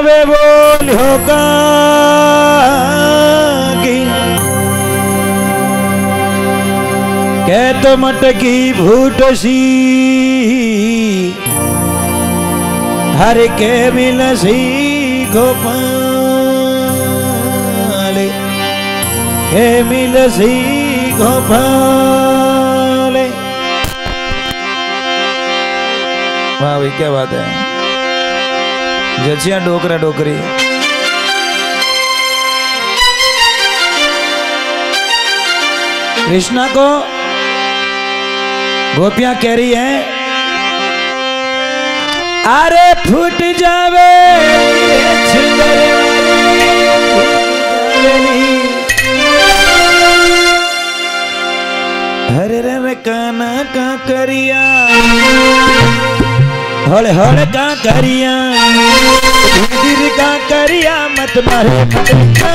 वे बोलियो का के तो मटकी फूटसी हर के मिलसी गोपाले। के मिलसी गोपाले। वाह क्या बात है? जचिया डोकरा डोकरी। कृष्णा को गोपियाँ कह रही हैं अरे फूट जावे हरे रे काना का करिया। हौले हौले। का करिया धीरे का करिया मत मारे। मत का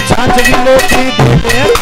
छाछ गिलो की दिले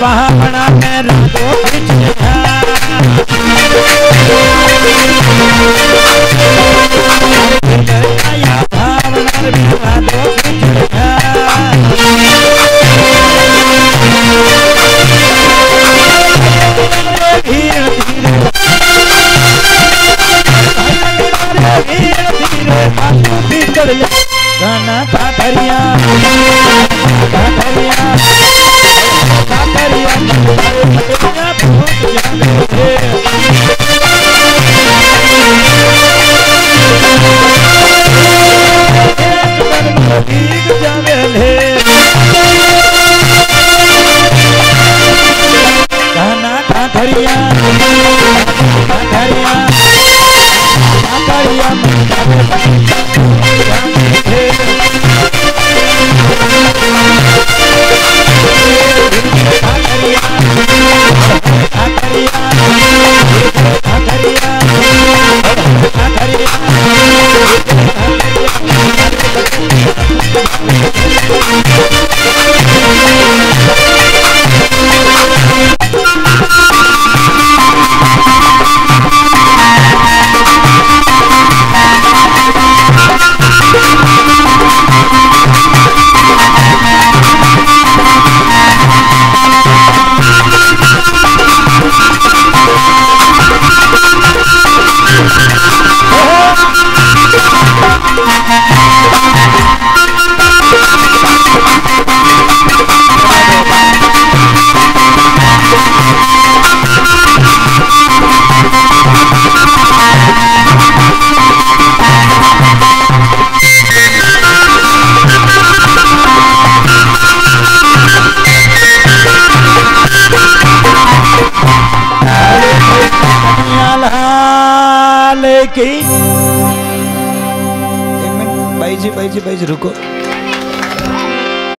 Swaha Thank you. के एक मिनट भाई जी भाई जी भाई जी रुको।